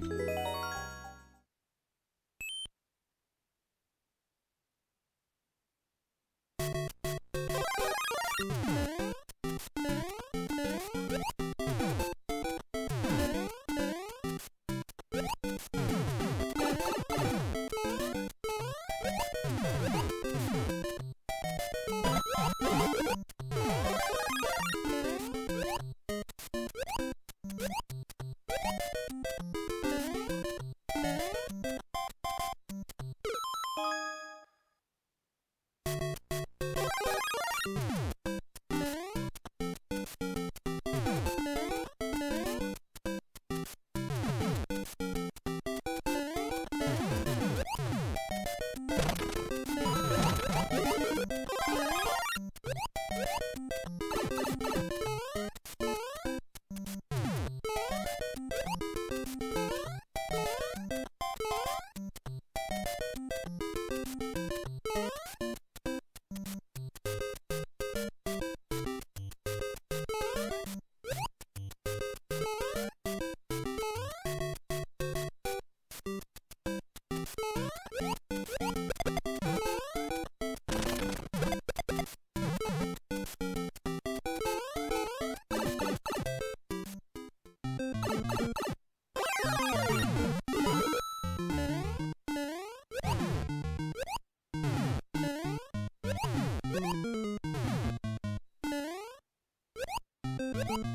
you you Thank you.